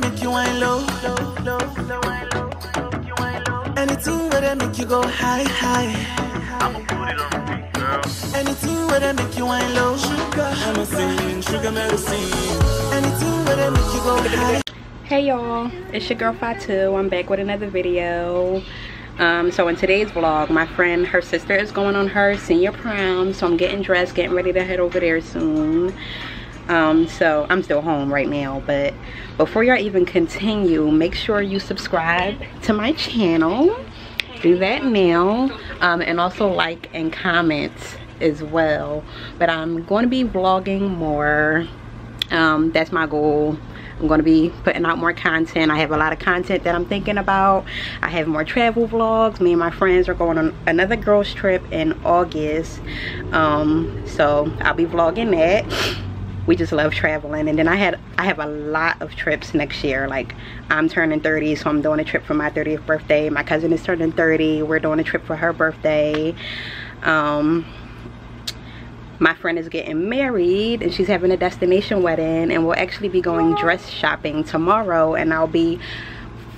that make you wine low, where they make you go high, high. I'ma put it on girl. Where they make you wine low, sugar. I'm a singing sugar medicine. Where they make you go high. Hey y'all, it's your girl Fatu. I'm back with another video. Um, so in today's vlog, my friend, her sister is going on her senior prom. So I'm getting dressed, getting ready to head over there soon. Um, so I'm still home right now. But before y'all even continue, make sure you subscribe to my channel. Do that now. Um, and also like and comment as well. But I'm going to be vlogging more. Um, that's my goal. I'm going to be putting out more content. I have a lot of content that I'm thinking about. I have more travel vlogs. Me and my friends are going on another girls trip in August. Um, so I'll be vlogging that. We just love traveling. And then I had I have a lot of trips next year. Like I'm turning 30, so I'm doing a trip for my 30th birthday. My cousin is turning 30. We're doing a trip for her birthday. Um, my friend is getting married and she's having a destination wedding and we'll actually be going dress shopping tomorrow and I'll be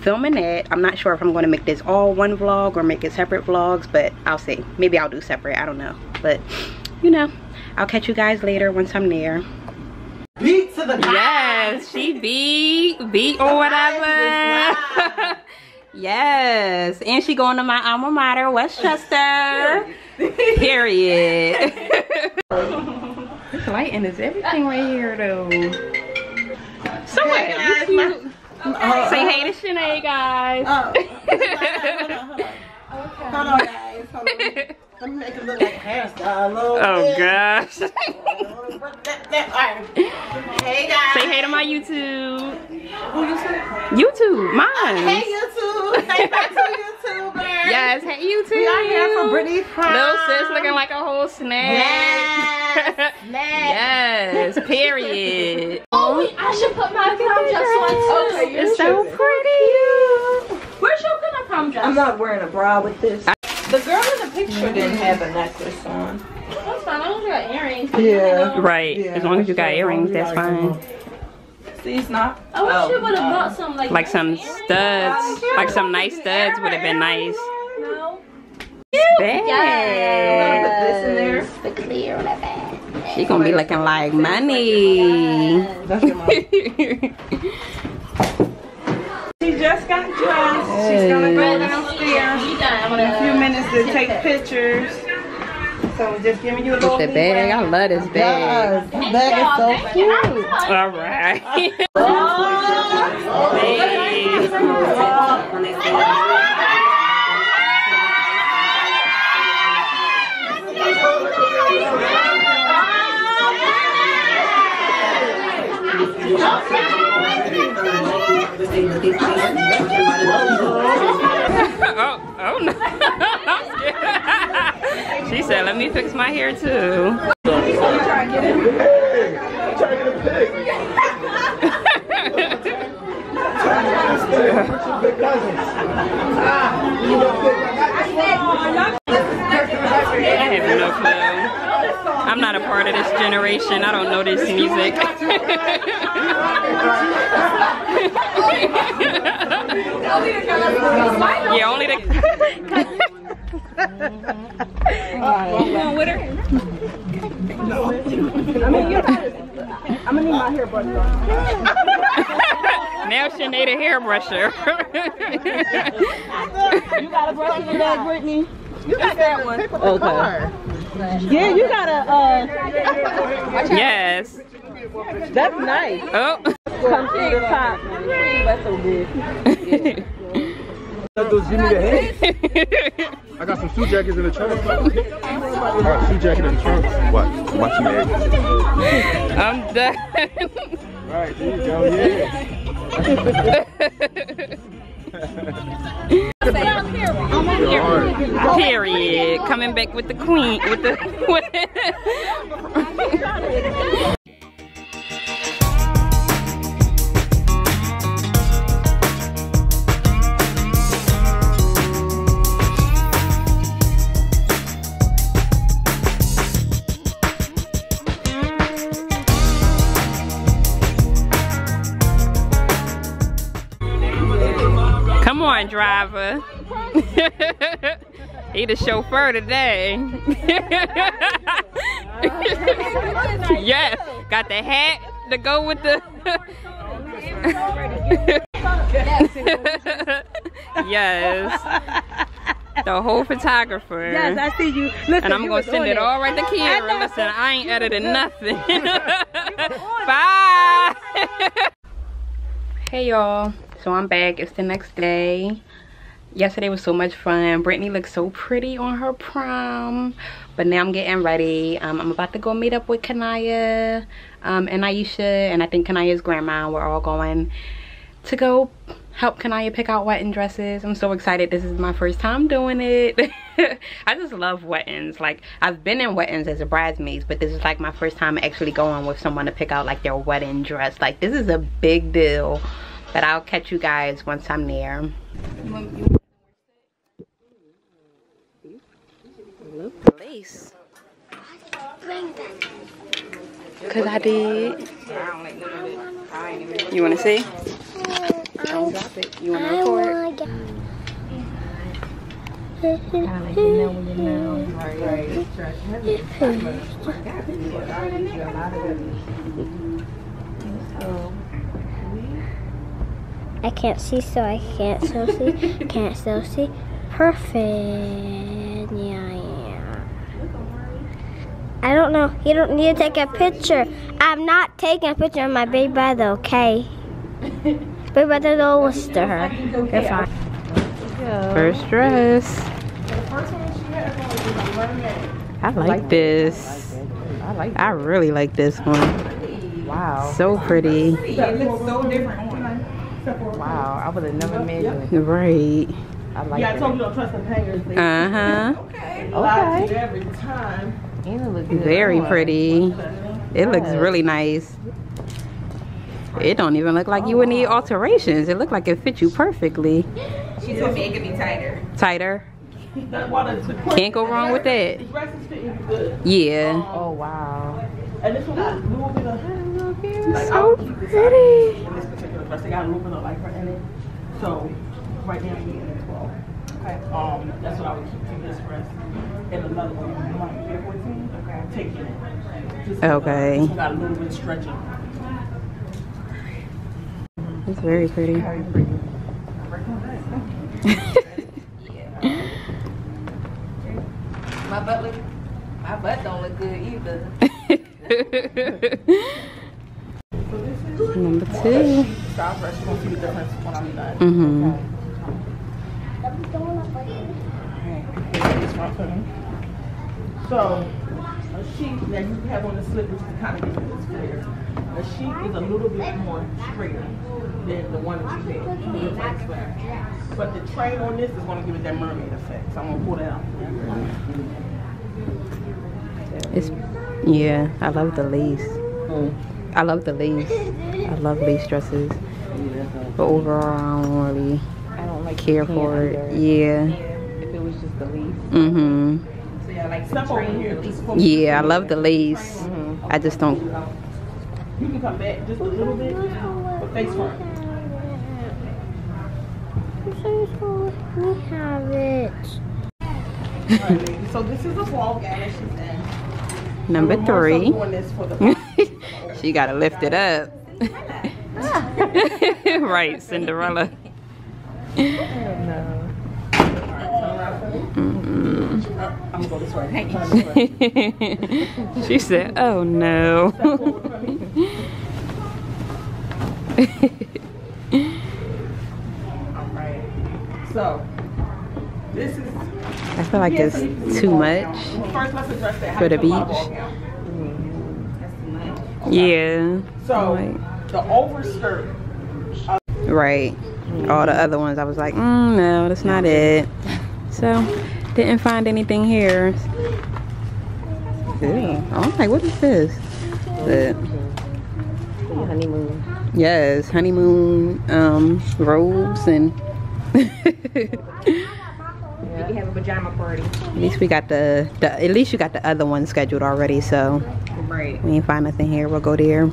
filming it. I'm not sure if I'm going to make this all one vlog or make it separate vlogs but I'll see. Maybe I'll do separate. I don't know. But you know, I'll catch you guys later once I'm there. Beat to the Yes, she beat, beat or whatever. yes, and she going to my alma mater, Westchester. Period. this lighting is everything right here though. So what? guys, You- my- Uh, Say hey to Shanae, guys. Oh, hold on. Hold on, guys. Hold on. Let me make it look like hairstyle. Oh gosh. That- that- all right. Hey guys. Say hey to my YouTube. Who you? YouTube, mine. Hey YouTube. Say hi to YouTubers. Yes, hey YouTube. We are here for Brittany's prom. Little sis looking like a whole snack. Yes. yes, period. Oh, wait, I should put my prom dress on too. It's so pretty. Where's your put prom dress? I'm not wearing a bra with this. The girl in the picture didn't have a necklace on. That's fine. I don't got earrings. Yeah. Right, Yeah, as long as you got sure, earrings, that's as you got fine. See, it's not. I wish Oh, you would have uh, bought some like Like some earrings. studs, like some nice studs would have been nice. No. Bad. Put this in there. The clear on that bag. She gonna be looking like money. That's your mom. She just got dressed. She's gonna go downstairs You done. I'm a few gonna. Minutes to take pictures. So we're just giving you a little The bag, I love this bag. Yes, that bag is so cute. All right. oh, oh no. I'm scared. She said, let me fix my hair too. I have no clue. I'm not a part of this generation. I don't know this music. yeah, only the. you going with her? I'm gonna need my hairbrush on. Now Sinead a hairbrusher. You got a brush in the bag, Brittany? You got that one. Okay. Yeah, you got a, uh, yes. that's nice. Oh. Come through the top. That's so good. Those give me the head. I got some suit jackets in the trunk. I got a suit jacket in the trunk. What? Watch you there. I'm done. Alright, there you go. Yeah. Period. Coming back with the queen. With the. on, driver. he the chauffeur today. yeah, got the hat to go with the. yes. The whole photographer. Yes, I see you. Listen, And I'm gonna send on it all right to I Kiara. know. Listen, I ain't editing nothing. Bye. hey y'all. So I'm back. It's the next day. Yesterday was so much fun. Brittany looked so pretty on her prom. But now I'm getting ready. Um, I'm about to go meet up with Kanaya um, and Aisha. And I think Kanaya's grandma. We're all going to go help Kanaya pick out wedding dresses. I'm so excited. This is my first time doing it. I just love weddings. Like I've been in weddings as a bridesmaid, but this is like my first time actually going with someone to pick out like their wedding dress. Like this is a big deal. But I'll catch you guys once I'm there. Lace. Cause I did. You wanna see? Don't drop it. You wanna record? I can't see, so I can't still see. can't still see. Perfect. Yeah, yeah. I don't know. You don't need to take a picture. I'm not taking a picture of my baby brother, okay? baby brother's always to her. You're fine. First dress. I like this. I like I really like this one. Wow. So pretty. It looks so different. Wow. I would have never imagined. It. Right. I like Yeah, I it. told you don't trust the hangers. They Uh-huh. lie to you every time. And it look good. Very on. pretty. It looks really nice. It don't even look like you would need alterations. It looked like it fit you perfectly. She told me it could be tighter. Tighter. That's why the, the Can't go wrong with that. The dress is fitting you good. Yeah. Oh wow. And this one got a little bit of. Like, So would keep this pretty. In this particular they got a little bit of like in it. So right now you're in 12. Okay. Um, that's what I would keep for this dress. And another one, you might be 14. Okay. Take it. This one, uh, Okay. This got a little bit stretching. It's very pretty. Very pretty. My butt look. My butt don't look good either. Number two. Style dress, you're gonna see the difference when I'm done. Mm-hmm. This front for me. So, a sheath that you have on the slip, which is kind of you this flare. A sheath is a little bit more straighter than the one that you had. the. But the train on this is going to give it that mermaid effect. So I'm going to pull that out. It's yeah. I love the lace. I love the lace. I love lace dresses. But overall, I don't really I don't like care for it. under. Yeah. If it was just the leaf. Mhm. So yeah, like Step over here. Just pull- Yeah, I love the lace. I just don't. You can come back just a little bit, but face front. We have it. So this is a ball gown she's in. Number We're more so three. doing this for the she gotta lift it up. right, Cinderella. Way. she said, "Oh no." Alright. So this is I feel like it's too much. first let's address that. How For the beach? Yeah. So. The overskirt Right. All the other ones, I was like, mm, no, that's not it. So, didn't find anything here. Ew. I'm like, what is this? But, honeymoon. yes, honeymoon um, robes and. You can have a pajama party. At least we got the, the at least you got the other one scheduled already, so Right. we ain't find nothing here. We'll go there.